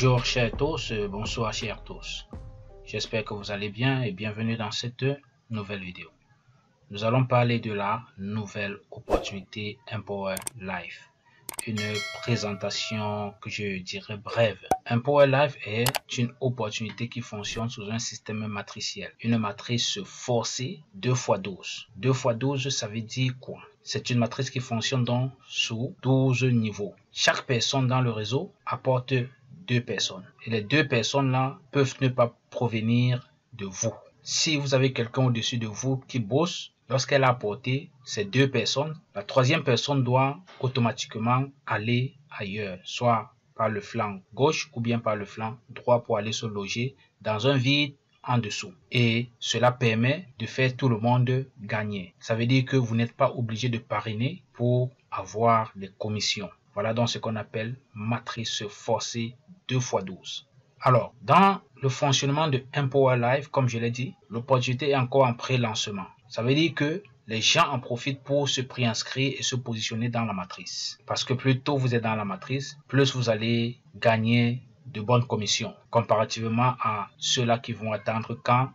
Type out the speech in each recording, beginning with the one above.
Bonjour chers tous, bonsoir chers tous. J'espère que vous allez bien et bienvenue dans cette nouvelle vidéo. Nous allons parler de la nouvelle opportunité Empower Life. Une présentation que je dirais brève. Empower Life est une opportunité qui fonctionne sous un système matriciel. Une matrice forcée 2 x 12. 2 x 12, ça veut dire quoi? C'est une matrice qui fonctionne donc sous 12 niveaux. Chaque personne dans le réseau apporte deux personnes. Et les deux personnes-là peuvent ne pas provenir de vous. Si vous avez quelqu'un au-dessus de vous qui bosse, lorsqu'elle a apporté ces deux personnes, la troisième personne doit automatiquement aller ailleurs, soit par le flanc gauche ou bien par le flanc droit pour aller se loger dans un vide en dessous. Et cela permet de faire tout le monde gagner. Ça veut dire que vous n'êtes pas obligé de parrainer pour avoir des commissions. Voilà donc ce qu'on appelle matrice forcée 2 x 12. Alors, dans le fonctionnement de Empower Live, comme je l'ai dit, l'opportunité est encore en pré-lancement. Ça veut dire que les gens en profitent pour se préinscrire et se positionner dans la matrice. Parce que plus tôt vous êtes dans la matrice, plus vous allez gagner de bonnes commissions, comparativement à ceux-là qui vont attendre quand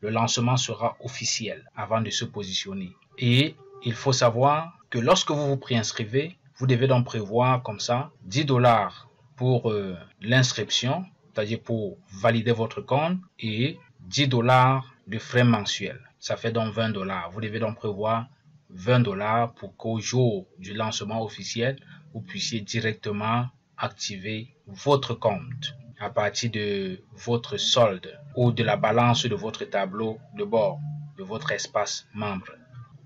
le lancement sera officiel avant de se positionner. Et il faut savoir que lorsque vous vous préinscrivez, vous devez donc prévoir comme ça 10 dollars pour euh, l'inscription, c'est-à-dire pour valider votre compte et 10 dollars de frais mensuels. Ça fait donc 20 dollars. Vous devez donc prévoir 20 dollars pour qu'au jour du lancement officiel, vous puissiez directement activer votre compte à partir de votre solde ou de la balance de votre tableau de bord de votre espace membre.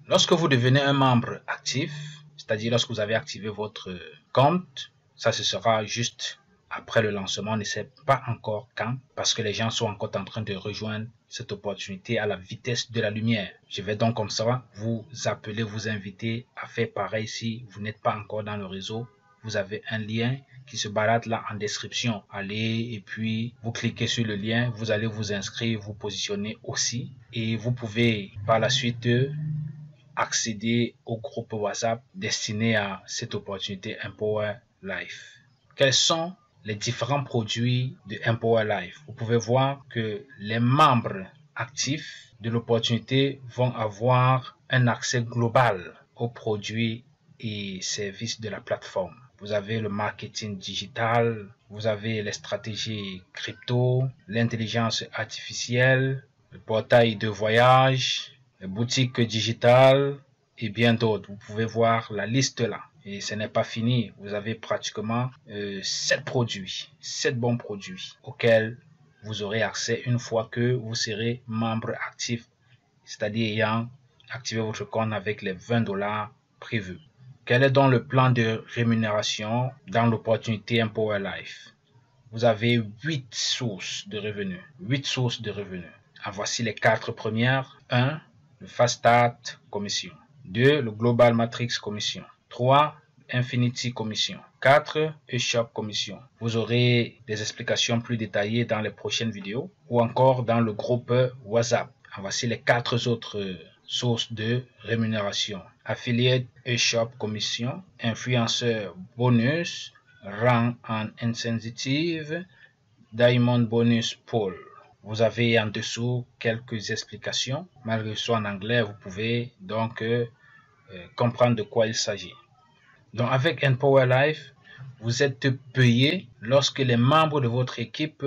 Lorsque vous devenez un membre actif, c'est-à-dire lorsque vous avez activé votre compte, ça ce sera juste après le lancement, on ne sait pas encore quand, parce que les gens sont encore en train de rejoindre cette opportunité à la vitesse de la lumière. Je vais donc comme ça vous appeler, vous inviter à faire pareil si vous n'êtes pas encore dans le réseau. Vous avez un lien qui se balade là en description. Allez et puis vous cliquez sur le lien, vous allez vous inscrire, vous positionner aussi et vous pouvez par la suite accéder au groupe WhatsApp destiné à cette opportunité Empower Life. Quels sont les différents produits de Empower Life? Vous pouvez voir que les membres actifs de l'opportunité vont avoir un accès global aux produits et services de la plateforme. Vous avez le marketing digital, vous avez les stratégies crypto, l'intelligence artificielle, le portail de voyage, les boutiques digitales et bien d'autres. Vous pouvez voir la liste là. Et ce n'est pas fini. Vous avez pratiquement euh, 7 produits, 7 bons produits auxquels vous aurez accès une fois que vous serez membre actif, c'est-à-dire ayant activé votre compte avec les 20 dollars prévus. Quel est donc le plan de rémunération dans l'opportunité Empower Life? Vous avez 8 sources de revenus. 8 sources de revenus. En voici les quatre premières. 1 le Fast Start Commission. 2. Le Global Matrix Commission. 3. Infinity Commission. 4. eShop Commission. Vous aurez des explications plus détaillées dans les prochaines vidéos ou encore dans le groupe WhatsApp. voici les quatre autres sources de rémunération. Affiliate eShop Commission, influenceur bonus, rang en insensitive, Diamond Bonus Pool. Vous avez en dessous quelques explications. Malgré soit en anglais, vous pouvez donc euh, euh, comprendre de quoi il s'agit. Donc avec Empower Life, vous êtes payé lorsque les membres de votre équipe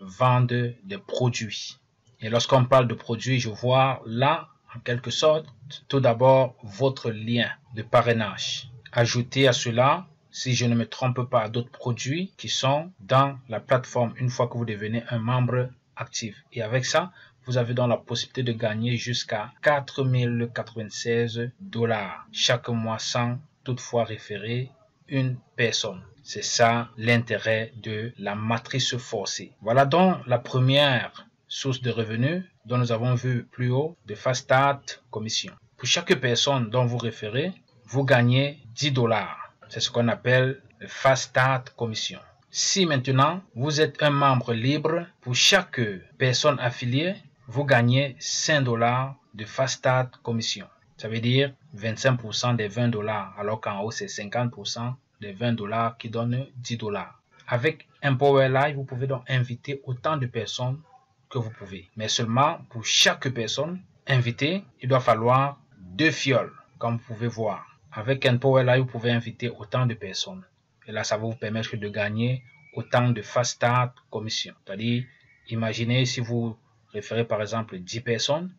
vendent des produits. Et lorsqu'on parle de produits, je vois là, en quelque sorte, tout d'abord votre lien de parrainage. Ajoutez à cela, si je ne me trompe pas, d'autres produits qui sont dans la plateforme une fois que vous devenez un membre actif. Et avec ça, vous avez donc la possibilité de gagner jusqu'à 4096 dollars chaque mois sans toutefois référer une personne. C'est ça l'intérêt de la matrice forcée. Voilà donc la première source de revenus dont nous avons vu plus haut de Fast Start Commission. Pour chaque personne dont vous référez, vous gagnez 10 dollars. C'est ce qu'on appelle le Fast Start Commission. Si maintenant vous êtes un membre libre, pour chaque personne affiliée, vous gagnez 5 dollars de Fast Start commission. Ça veut dire 25% des 20 dollars, alors qu'en haut c'est 50% des 20 dollars qui donnent 10 dollars. Avec Empower Live, vous pouvez donc inviter autant de personnes que vous pouvez. Mais seulement pour chaque personne invitée, il doit falloir deux fioles, comme vous pouvez voir. Avec Empower Live, vous pouvez inviter autant de personnes. Et là, ça va vous permettre de gagner autant de fast start commission. C'est-à-dire, imaginez si vous référez par exemple 10 personnes,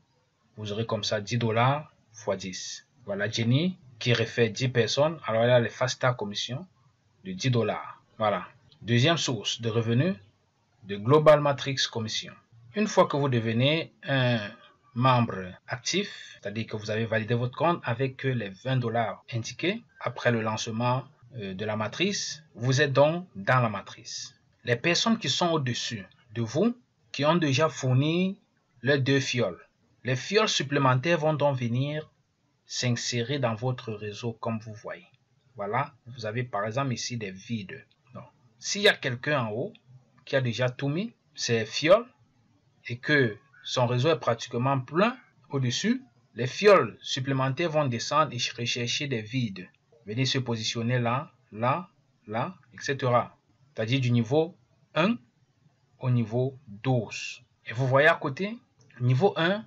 vous aurez comme ça 10 dollars x 10. Voilà, Jenny qui réfère 10 personnes, alors elle les fast start commission de 10 dollars. Voilà. Deuxième source de revenus, de Global Matrix Commission. Une fois que vous devenez un membre actif, c'est-à-dire que vous avez validé votre compte avec les 20 dollars indiqués après le lancement de la matrice, vous êtes donc dans la matrice. Les personnes qui sont au-dessus de vous, qui ont déjà fourni leurs deux fioles, les fioles supplémentaires vont donc venir s'insérer dans votre réseau comme vous voyez. Voilà, vous avez par exemple ici des vides. S'il y a quelqu'un en haut qui a déjà tout mis, ses fioles, et que son réseau est pratiquement plein au-dessus, les fioles supplémentaires vont descendre et rechercher des vides. Venez se positionner là, là, là, etc. C'est-à-dire du niveau 1 au niveau 12. Et vous voyez à côté, niveau 1,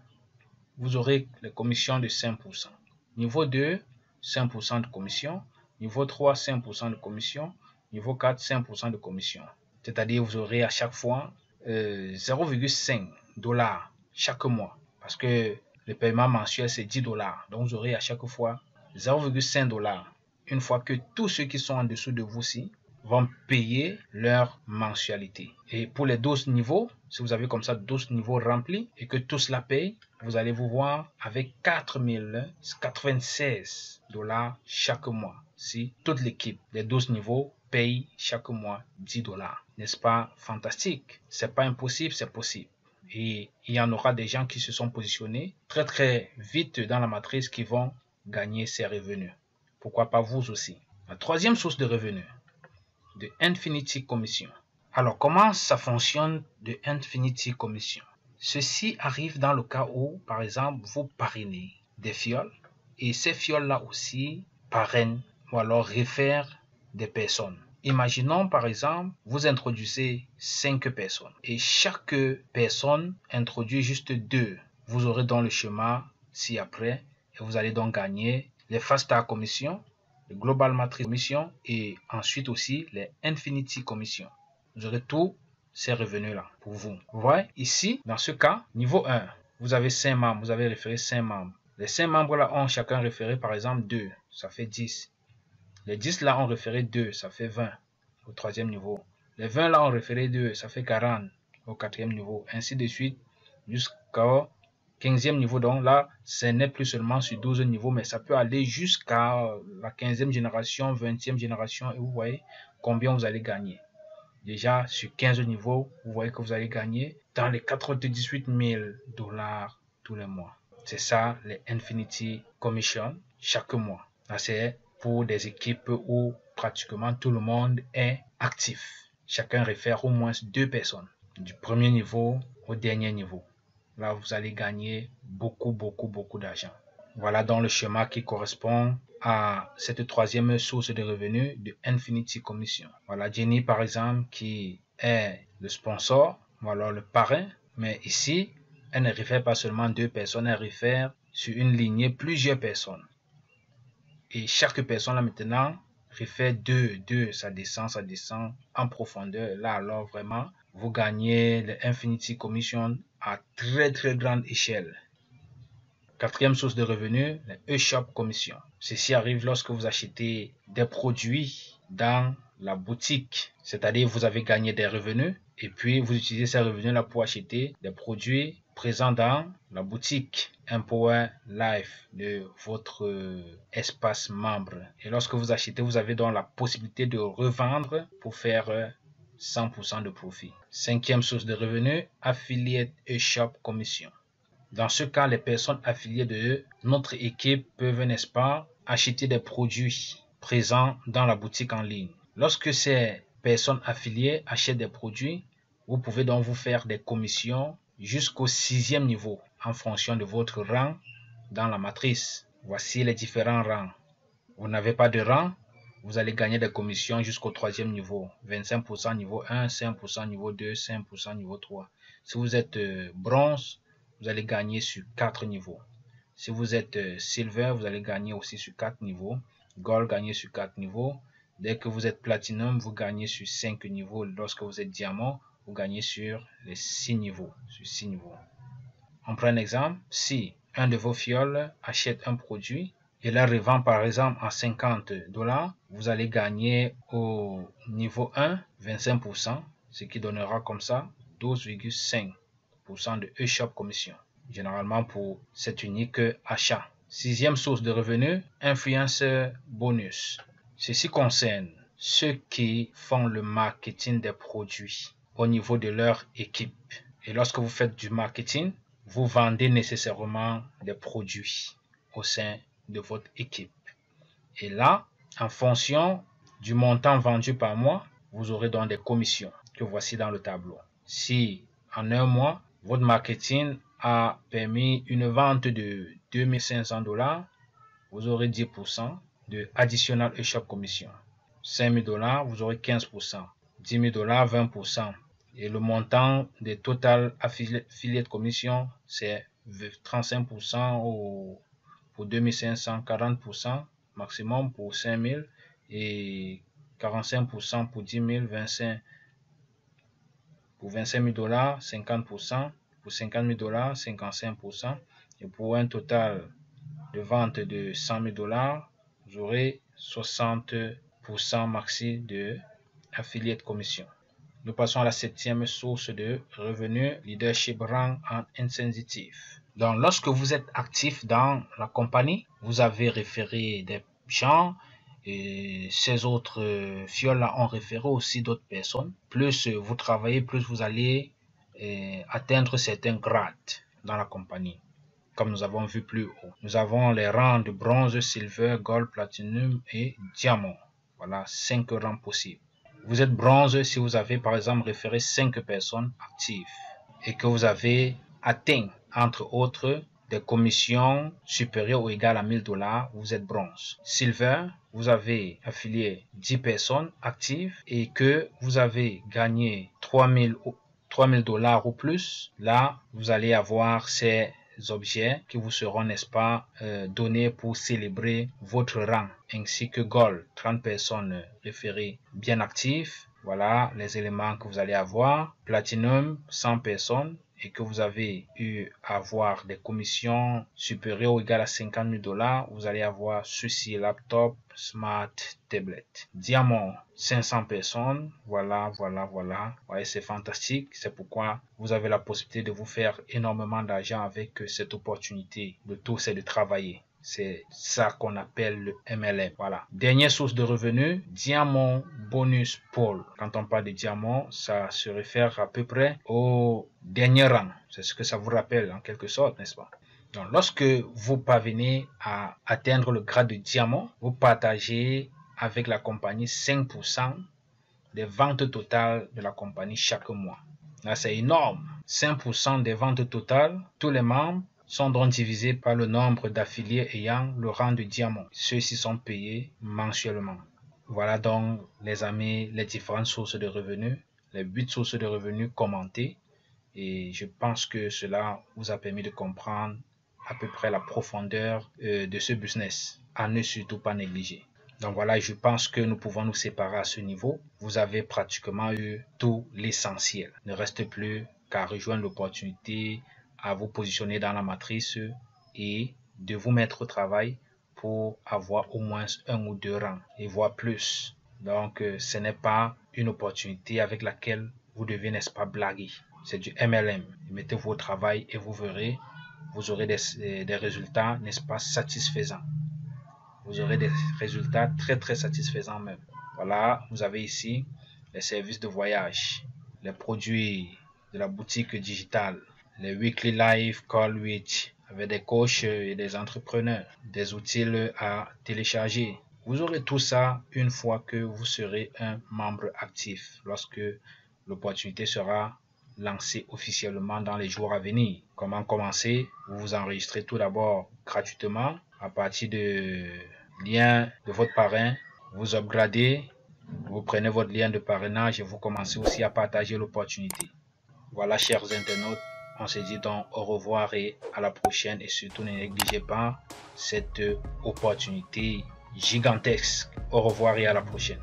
vous aurez les commissions de 5%. Niveau 2, 5% de commission. Niveau 3, 5% de commission. Niveau 4, 5% de commission. C'est-à-dire vous aurez à chaque fois 0,5 euh, dollars chaque mois. Parce que le paiement mensuel, c'est 10 dollars. Donc vous aurez à chaque fois 0,5 dollars. Une fois que tous ceux qui sont en dessous de vous ci vont payer leur mensualité. Et pour les 12 niveaux, si vous avez comme ça 12 niveaux remplis et que tous la payent, vous allez vous voir avec 4096 dollars chaque mois. Si toute l'équipe des 12 niveaux paye chaque mois 10 dollars. N'est-ce pas fantastique? C'est pas impossible, c'est possible. Et il y en aura des gens qui se sont positionnés très très vite dans la matrice qui vont gagner ces revenus. Pourquoi pas vous aussi? La troisième source de revenus, de Infinity Commission. Alors, comment ça fonctionne de Infinity Commission? Ceci arrive dans le cas où, par exemple, vous parrainez des fioles et ces fioles-là aussi parrainent ou alors réfèrent des personnes. Imaginons par exemple, vous introduisez 5 personnes et chaque personne introduit juste deux. Vous aurez dans le schéma ci-après et vous allez donc gagner les Fast Commission le Global Matrix Commission et ensuite aussi les Infinity Commission. Vous aurez tous ces revenus-là pour vous. Vous voyez, ici, dans ce cas, niveau 1, vous avez 5 membres, vous avez référé 5 membres. Les 5 membres-là ont chacun référé par exemple 2, ça fait 10. Les 10 là ont référé 2, ça fait 20 au troisième niveau. Les 20 là ont référé 2, ça fait 40 au quatrième niveau. Ainsi de suite jusqu'au 15e niveau. Donc là, ce n'est plus seulement sur 12 niveaux, mais ça peut aller jusqu'à la 15e génération, 20e génération. Et vous voyez combien vous allez gagner. Déjà, sur 15 niveaux, vous voyez que vous allez gagner dans les 98 000 dollars tous les mois. C'est ça, les Infinity Commission chaque mois. c'est pour des équipes où pratiquement tout le monde est actif. Chacun réfère au moins deux personnes, du premier niveau au dernier niveau. Là, vous allez gagner beaucoup, beaucoup, beaucoup d'argent. Voilà donc le schéma qui correspond à cette troisième source de revenus de Infinity Commission. Voilà Jenny par exemple qui est le sponsor, voilà le parrain, mais ici, elle ne réfère pas seulement deux personnes, elle réfère sur une lignée plusieurs personnes. Et chaque personne là maintenant réfère deux, deux, ça descend, ça descend en profondeur. Là alors vraiment, vous gagnez l'Infinity Commission très très grande échelle. Quatrième source de revenus, les e-shop commission. Ceci arrive lorsque vous achetez des produits dans la boutique, c'est-à-dire vous avez gagné des revenus et puis vous utilisez ces revenus-là pour acheter des produits présents dans la boutique Empower Life de votre espace membre. Et lorsque vous achetez, vous avez donc la possibilité de revendre pour faire 100% de profit. Cinquième source de revenus, affiliate et shop commission. Dans ce cas, les personnes affiliées de notre équipe peuvent, n'est-ce pas, acheter des produits présents dans la boutique en ligne. Lorsque ces personnes affiliées achètent des produits, vous pouvez donc vous faire des commissions jusqu'au sixième niveau en fonction de votre rang dans la matrice. Voici les différents rangs. Vous n'avez pas de rang, vous allez gagner des commissions jusqu'au troisième niveau. 25% niveau 1, 5% niveau 2, 5% niveau 3. Si vous êtes euh, bronze, vous allez gagner sur 4 niveaux. Si vous êtes euh, silver, vous allez gagner aussi sur 4 niveaux. Gold, gagner sur 4 niveaux. Dès que vous êtes platinum, vous gagnez sur 5 niveaux. Lorsque vous êtes diamant, vous gagnez sur les 6 niveaux. Sur 6 niveaux. On prend un exemple. Si un de vos fioles achète un produit et la revend par exemple à 50 dollars, vous allez gagner au niveau 1 25%, ce qui donnera comme ça 12,5% de e-shop commission, généralement pour cet unique achat. Sixième source de revenus, influenceur bonus. Ceci concerne ceux qui font le marketing des produits au niveau de leur équipe. Et lorsque vous faites du marketing, vous vendez nécessairement des produits au sein de votre équipe. Et là, en fonction du montant vendu par mois, vous aurez donc des commissions que voici dans le tableau. Si en un mois, votre marketing a permis une vente de 2500 dollars, vous aurez 10% de additional e-shop commission. 5000 dollars, vous aurez 15%. 10 000 dollars, 20%. Et le montant des total affiliate commission, c'est 35% au, pour 2500, 40% maximum pour 5000 et 45% pour 10 000, 25 pour 25 000 dollars, 50%, pour 50 000 dollars, 55%, et pour un total de vente de 100 000 dollars, vous aurez 60% maxi de affiliate commission. Nous passons à la septième source de revenus, leadership rank and insensitive. Donc, lorsque vous êtes actif dans la compagnie, vous avez référé des gens, et ces autres euh, fioles-là ont référé aussi d'autres personnes. Plus euh, vous travaillez, plus vous allez euh, atteindre certains grades dans la compagnie, comme nous avons vu plus haut. Nous avons les rangs de bronze, silver, gold, platinum et diamant. Voilà, cinq rangs possibles. Vous êtes bronze si vous avez par exemple référé cinq personnes actives et que vous avez atteint, entre autres, des commissions supérieures ou égales à 1000 dollars, vous êtes bronze. Silver, vous avez affilié 10 personnes actives et que vous avez gagné 3000 3000 dollars ou plus, là, vous allez avoir ces objets qui vous seront, n'est-ce pas, euh, donnés pour célébrer votre rang, ainsi que Gold, 30 personnes référées bien actives. Voilà les éléments que vous allez avoir. Platinum, 100 personnes et que vous avez eu à avoir des commissions supérieures ou égales à 50 000 dollars, vous allez avoir ceci, laptop, smart, tablet. Diamant, 500 personnes. Voilà, voilà, voilà. Ouais, c'est fantastique. C'est pourquoi vous avez la possibilité de vous faire énormément d'argent avec cette opportunité. Le tout, c'est de travailler. C'est ça qu'on appelle le MLM. Voilà. Dernière source de revenus, diamant bonus pôle. Quand on parle de diamant, ça se réfère à peu près au dernier rang. C'est ce que ça vous rappelle en quelque sorte, n'est-ce pas? Donc, lorsque vous parvenez à atteindre le grade de diamant, vous partagez avec la compagnie 5% des ventes totales de la compagnie chaque mois. Là, c'est énorme. 5% des ventes totales, tous les membres sont donc divisés par le nombre d'affiliés ayant le rang de diamant. Ceux-ci sont payés mensuellement. Voilà donc, les amis, les différentes sources de revenus, les huit sources de revenus commentées. Et je pense que cela vous a permis de comprendre à peu près la profondeur euh, de ce business, à ne surtout pas négliger. Donc voilà, je pense que nous pouvons nous séparer à ce niveau. Vous avez pratiquement eu tout l'essentiel. Ne reste plus qu'à rejoindre l'opportunité à vous positionner dans la matrice et de vous mettre au travail pour avoir au moins un ou deux rangs et voire plus. Donc, euh, ce n'est pas une opportunité avec laquelle vous devez, n'est-ce pas, blaguer. C'est du MLM. Mettez-vous au travail et vous verrez, vous aurez des, des résultats, n'est-ce pas, satisfaisants. Vous aurez des résultats très, très satisfaisants même. Voilà, vous avez ici les services de voyage, les produits de la boutique digitale, les weekly live call with avec des coachs et des entrepreneurs, des outils à télécharger. Vous aurez tout ça une fois que vous serez un membre actif, lorsque l'opportunité sera lancée officiellement dans les jours à venir. Comment commencer? Vous vous enregistrez tout d'abord gratuitement à partir de lien de votre parrain vous upgradez, vous prenez votre lien de parrainage et vous commencez aussi à partager l'opportunité. Voilà, chers internautes, on se dit donc au revoir et à la prochaine. Et surtout, ne négligez pas cette opportunité gigantesque. Au revoir et à la prochaine.